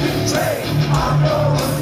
Hey, I know.